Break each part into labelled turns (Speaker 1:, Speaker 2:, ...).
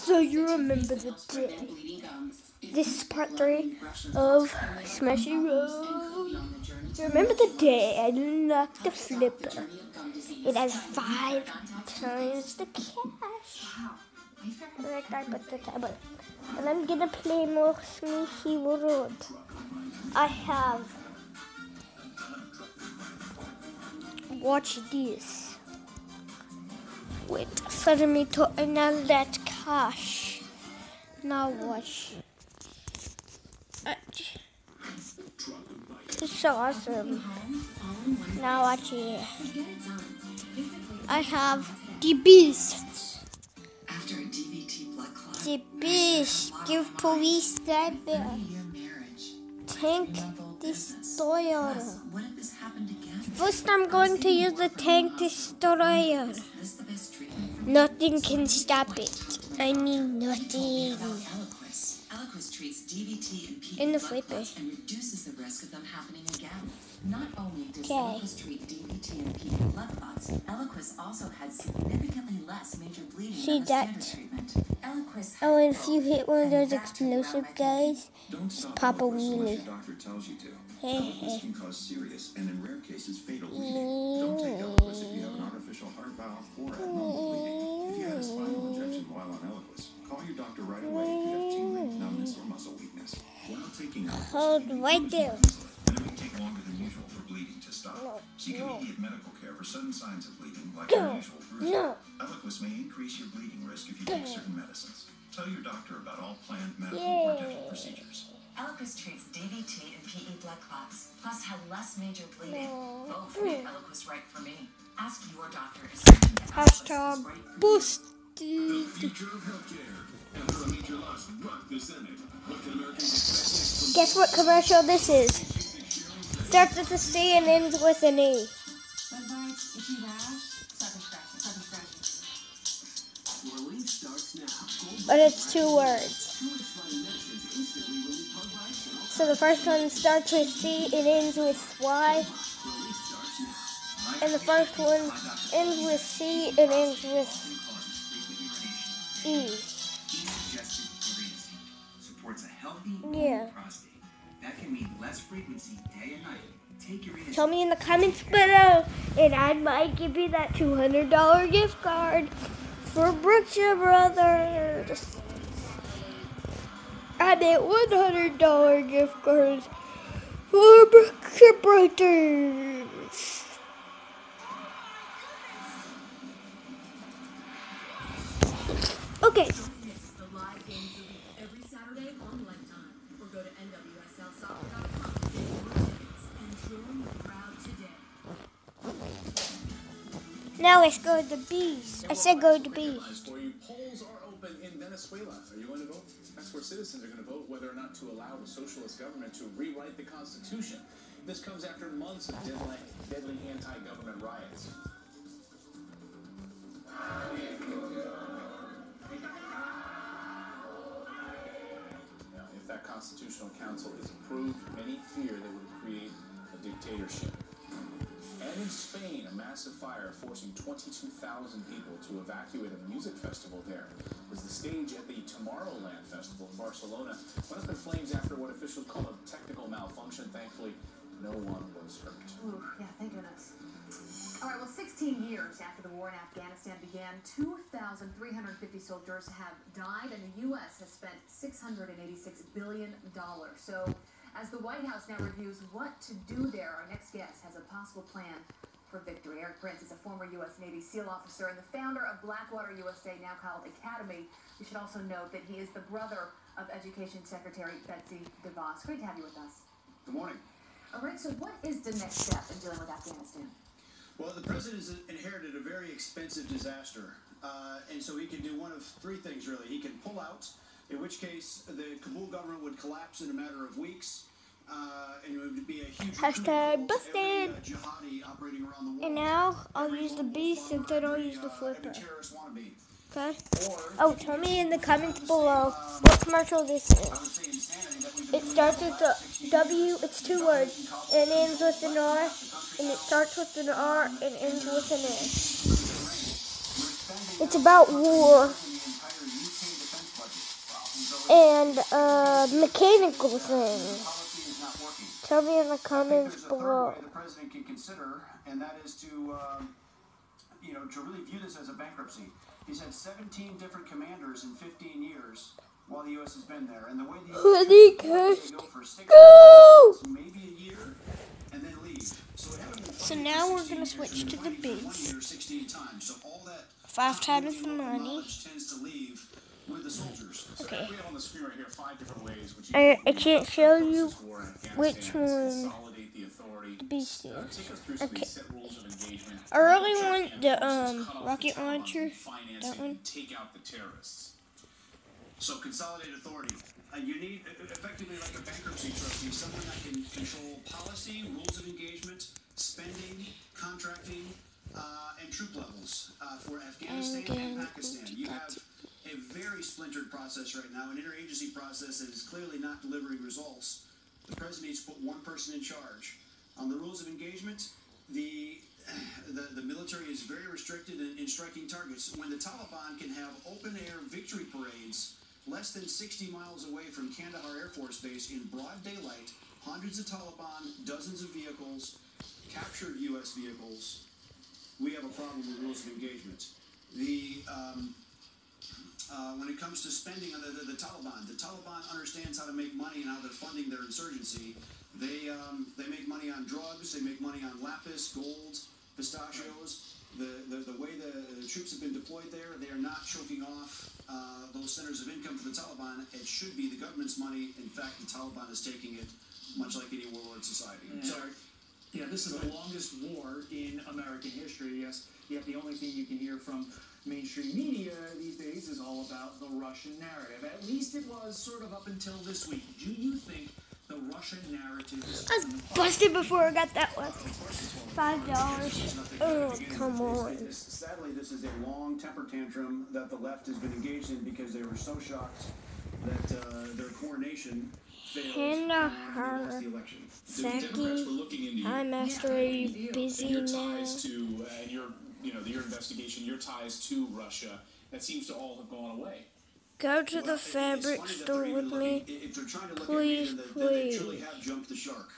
Speaker 1: So you remember the day. This is part three of Smashy Road. You remember the day I unlocked the flipper. It has five times the cash. I put the tablet. And I'm gonna play more Smashy Road. I have. Watch this. Wait, me to another cash. Now watch. Is so awesome. Now watch it. I have the beast. The beast. Give police that. Tank destroyer. First, I'm going to use the tank destroyer. Nothing can stop it. I mean, nothing.
Speaker 2: Eliquis. Eliquis treats DVT and PE
Speaker 1: In the flipper.
Speaker 2: and reduces the risk of them happening again. Not only does
Speaker 1: Okay.
Speaker 2: Eliquis treat DVT and PE blood clots, Eliquis also had significantly less major bleeding
Speaker 1: See
Speaker 2: than the
Speaker 1: that?
Speaker 2: standard treatment. Eliquis
Speaker 1: Oh, and if you hit one of those
Speaker 2: that turned around
Speaker 1: explosive guys,
Speaker 3: Don't
Speaker 1: just
Speaker 3: stop
Speaker 1: pop a wheelie.
Speaker 3: doctor tells you to.
Speaker 1: Hey, hey.
Speaker 3: can cause serious and in rare cases fatal bleeding. Don't take Eliquis if you have an artificial heart valve or abnormal bleeding. Doctor right away if you have tingling, numbness, or muscle weakness. While taking Eliquis,
Speaker 1: Hold
Speaker 3: you
Speaker 1: right
Speaker 3: lose
Speaker 1: there.
Speaker 3: insulin, and it may take longer than usual for bleeding to stop.
Speaker 1: No,
Speaker 3: Seek
Speaker 1: no.
Speaker 3: immediate medical care for sudden signs of bleeding, like
Speaker 1: No,
Speaker 3: unusual bruising.
Speaker 1: no.
Speaker 3: Eliquis may increase your bleeding risk if you take certain medicines. Tell your doctor about all planned medical or dental
Speaker 1: Yay.
Speaker 3: procedures.
Speaker 2: Eliquis treats DVT and PE blood clots, plus had less major bleeding.
Speaker 1: No.
Speaker 2: Both mm. made Eliquis right for me. Ask your doctor if something that Eliquis is
Speaker 1: Hashtag
Speaker 2: right for you.
Speaker 1: boosted.
Speaker 4: Future of healthcare.
Speaker 1: Guess what commercial this is? Starts with a C and ends with an E. But it's two words. So the first one starts with C and ends with Y. And the first one ends with C and ends with E.
Speaker 5: suggested pregnancy supports a healthy
Speaker 1: Yeah.
Speaker 5: prostate. That can mean less frequency day and night. Take your
Speaker 1: Tell me in the comments below, and I might give you that $200 gift card for Brookshire Brothers. And a $100 gift card for Brookshire Brothers. Okay,
Speaker 6: The live games released every Saturday on Lifetime. Or go to NWSLsoccer.com to get your tickets and join the crowd today.
Speaker 1: Now let's go to the beast. I said go to the beast.
Speaker 7: Polls are open in Venezuela. Are you going to vote? That's where citizens are going to vote whether or not to allow the socialist government to rewrite the constitution. This comes after months of deadly, deadly anti-government riots. Now, if that constitutional council is approved, many fear that would create a dictatorship. And in Spain, massive fire forcing 22,000 people to evacuate a music festival there. Was the stage at the Tomorrowland Festival in Barcelona went up in flames after what officials call a technical malfunction. Thankfully, no one was hurt.
Speaker 8: Ooh, yeah, thank goodness. All right, well, 16 years after the war in Afghanistan began, 2,350 soldiers have died, and the U.S. has spent $686 billion. So, as the White House now reviews what to do there, our next guest has a possible plan for victory. Erik Prince is a former U.S. Navy SEAL officer and the founder of Blackwater USA, now called Academi. We should also note that he is the brother of Education Secretary Betsy DeVos. Great to have you with us.
Speaker 7: Good morning.
Speaker 8: All right, so what is the next step in dealing with Afghanistan?
Speaker 9: Well, the president has inherited a very expensive disaster, uh, and so he can do one of three things really. He can pull out, in which case the Kabul government would collapse in a matter of weeks, uh, and it would be a huge
Speaker 1: Hashtag
Speaker 9: uh,
Speaker 1: busted.
Speaker 9: operating around the world.
Speaker 1: And now I'll use the beast instead I'll
Speaker 9: every,
Speaker 1: use the
Speaker 9: uh,
Speaker 1: flipper.
Speaker 9: every terrorist wannabe.
Speaker 1: Okay? Oh, tell me in the comments below what commercial this is.
Speaker 9: insanity that we've been
Speaker 1: It starts
Speaker 9: the
Speaker 1: with
Speaker 9: 60
Speaker 1: W, it's two words, and ends with an R, and it starts with an R and ends with an S. It's about war.
Speaker 9: The entire UK defense
Speaker 1: and uh, mechanical things. Tell me in the
Speaker 9: I think
Speaker 1: comments
Speaker 9: there's a third
Speaker 1: below.
Speaker 9: way the president can consider, and that is to, um, you know, to really view this as a bankruptcy. He's had 17 different commanders in 15 years while the U.S. has been there, and the way the
Speaker 1: Honey,
Speaker 9: U.S.
Speaker 1: cash,
Speaker 9: go for six
Speaker 1: Go!
Speaker 9: months, maybe a year, and then leave. So, it hasn't been
Speaker 1: So now we're gonna
Speaker 9: years,
Speaker 1: switch to the
Speaker 9: funding
Speaker 1: bids.
Speaker 9: year times. So all that
Speaker 1: Five times the money.
Speaker 9: tends to leave with the soldiers.
Speaker 7: So
Speaker 1: Okay.
Speaker 7: we have on the screen right here five different ways which
Speaker 1: I, I can't show you
Speaker 7: this war in Afghanistan
Speaker 1: which one
Speaker 7: the
Speaker 1: beast
Speaker 7: Uh,
Speaker 1: is.
Speaker 7: take us through some of
Speaker 1: Okay.
Speaker 7: these set rules.
Speaker 1: I really want the, um, rocket launcher. That one.
Speaker 7: and Take out the terrorists.
Speaker 9: So consolidate authority. Uh, you need uh, effectively like a bankruptcy trustee, someone that can control policy, rules of engagement, spending, contracting, uh, and troop levels uh, for Afghanistan and,
Speaker 1: then
Speaker 9: Pakistan. You have a very splintered process right now, an interagency process that is clearly not delivering results. The president needs to put one person in charge. On the rules of engagement, the the, the military is very restricted in, in striking targets. When the Taliban can have open air victory parades less than 60 miles away from Kandahar Air Force Base in broad daylight, hundreds of Taliban, dozens of vehicles, captured U.S. vehicles, we have a problem with rules of engagement. The um, uh, when it comes to spending on the, the, the Taliban, the Taliban understands how to make money and how they're funding their insurgency. They um, they make money on drugs. They make money on lapis, gold, pistachios. The, the, the way the, the troops have been deployed there, they are not choking off uh, those centers of income for the Taliban. It should be the government's money. In fact, the Taliban is taking it, much like any warlord society. Sorry.
Speaker 10: Yeah, this is the longest war in American history. Yes, yet the only thing you can hear from mainstream media these days is all about the Russian narrative. At least it was sort of up until this week. Do you think the Russian narrative
Speaker 1: I was busted before I got that one. Five dollars. Oh, come on.
Speaker 9: This- Sadly, this is a long temper tantrum that the left has been engaged in because they were so shocked that uh, their coronation failed
Speaker 1: Hannah
Speaker 9: and lost the election.
Speaker 7: The Democrats were
Speaker 1: Saki,
Speaker 7: looking into.
Speaker 1: I'm Master. Are you
Speaker 7: and
Speaker 1: busy
Speaker 7: your
Speaker 1: now?
Speaker 7: ties to uh, and your you know your investigation, your ties to Russia that seems to all have gone away.
Speaker 1: Go to
Speaker 9: Well,
Speaker 1: the fabric store with me.
Speaker 9: If they're trying to look
Speaker 1: Please,
Speaker 9: at it, then they, they truly
Speaker 1: please.
Speaker 9: have jumped the shark.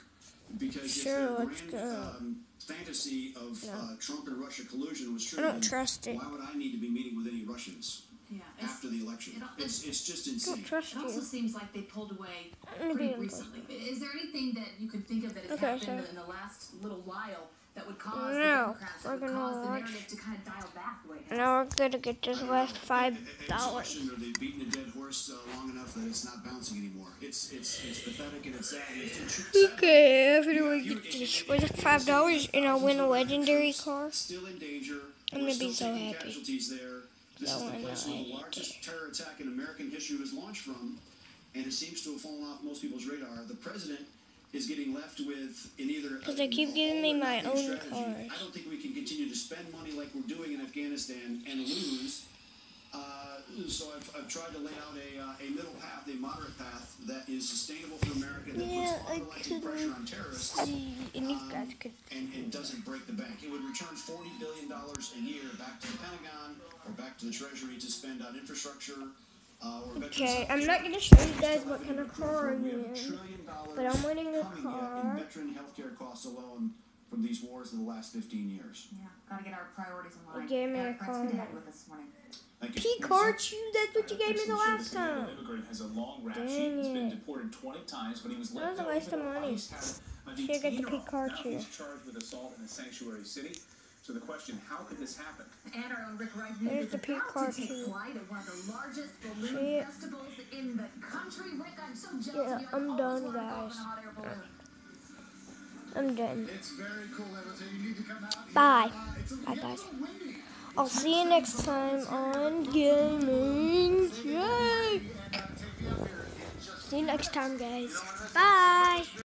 Speaker 9: Because
Speaker 1: Sure,
Speaker 9: if their
Speaker 1: let's
Speaker 9: grand
Speaker 1: go.
Speaker 9: um, fantasy of
Speaker 1: No.
Speaker 9: uh, Trump and Russia collusion was true,
Speaker 1: I don't
Speaker 9: then
Speaker 1: trust it.
Speaker 9: why would I need to be meeting with any Russians
Speaker 8: Yeah,
Speaker 9: after the election?
Speaker 8: it-
Speaker 9: It's, it's just insane.
Speaker 1: don't trust
Speaker 8: it also
Speaker 1: you.
Speaker 8: seems like they pulled away
Speaker 1: I'm gonna be
Speaker 8: pretty recently. Is there anything that you could think of that has
Speaker 1: Okay,
Speaker 8: happened
Speaker 1: sorry.
Speaker 8: in the last little while that would cause the
Speaker 1: No,
Speaker 8: Democrats,
Speaker 1: we're gonna
Speaker 8: cause the
Speaker 1: watch-
Speaker 8: narrative to kind of dial back the way?
Speaker 1: Now we're gonna get this last five dollars.
Speaker 9: or they've beaten a dead horse uh, long enough that it's not bouncing anymore. It's it's it's pathetic and it's sad. and It's, it's.
Speaker 1: Okay, after we get this for the five dollars and I win a legendary car.
Speaker 9: Still in danger.
Speaker 1: I'm gonna be so happy.
Speaker 9: There. This
Speaker 1: No,
Speaker 9: is
Speaker 1: I
Speaker 9: the place where the largest terror attack in American history was launched from, and it seems to have fallen off most people's radar. The president is getting left with in either
Speaker 1: 'Cause
Speaker 9: a-
Speaker 1: they keep giving me my own
Speaker 9: strategy.
Speaker 1: cars.
Speaker 9: I don't think we can continue to spend money like we're doing in Afghanistan and lose. Uh, so I've, I've tried to lay out a, uh, a middle path, a moderate path that is sustainable for America that
Speaker 1: Yeah,
Speaker 9: puts
Speaker 1: could,
Speaker 9: pressure on terrorists
Speaker 1: See, and could.
Speaker 9: and, and doesn't break the bank. It would return forty billion dollars a year back to the Pentagon or back to the Treasury to spend on infrastructure. Or veterans
Speaker 1: Okay, I'm not gonna show you guys what
Speaker 9: have
Speaker 1: kind of
Speaker 9: accrued
Speaker 1: car
Speaker 9: for-
Speaker 1: I'm
Speaker 9: we have a
Speaker 1: in.
Speaker 9: trillion dollars
Speaker 1: But I'm winning the
Speaker 9: coming yet
Speaker 1: car.
Speaker 9: in veteran healthcare costs alone from these wars of the last fifteen years.
Speaker 8: Yeah, gotta get our priorities in line.
Speaker 1: gave me
Speaker 8: Eric,
Speaker 1: a
Speaker 8: Prince, good to
Speaker 1: car.
Speaker 8: have you with us this morning.
Speaker 9: You.
Speaker 1: Pikachu, that's what you gave me the last
Speaker 7: service. An illegal
Speaker 1: time.
Speaker 7: immigrant has a long rap
Speaker 1: Dang
Speaker 7: sheet. He's been
Speaker 1: it.
Speaker 7: deported 20 times, but he was let
Speaker 1: That was a
Speaker 7: go
Speaker 1: waste of money.
Speaker 7: ICE had
Speaker 1: Should've got the. Pikachu.
Speaker 7: Now he's charged with assault in a sanctuary city. So the question, how could this happen?
Speaker 8: And our own Rick Wright
Speaker 1: There's
Speaker 8: is
Speaker 1: the
Speaker 8: about to take
Speaker 1: Pikachu.
Speaker 8: flight at one of the largest balloon
Speaker 1: See it?
Speaker 8: festivals in the country. Rick, I'm so jealous
Speaker 1: Yeah,
Speaker 8: you. I
Speaker 1: I'm done,
Speaker 8: wanna go up
Speaker 1: guys.
Speaker 8: in a hot air balloon.
Speaker 1: I'm done.
Speaker 4: Cool, Everton. You need to come out. here.
Speaker 1: Bye.
Speaker 4: It's a,
Speaker 1: Bye, guys.
Speaker 4: a little windy.
Speaker 1: I'll see you next time on Gaming. Yay!
Speaker 4: And uh, take you up here in just
Speaker 1: See you next time, guys. Bye.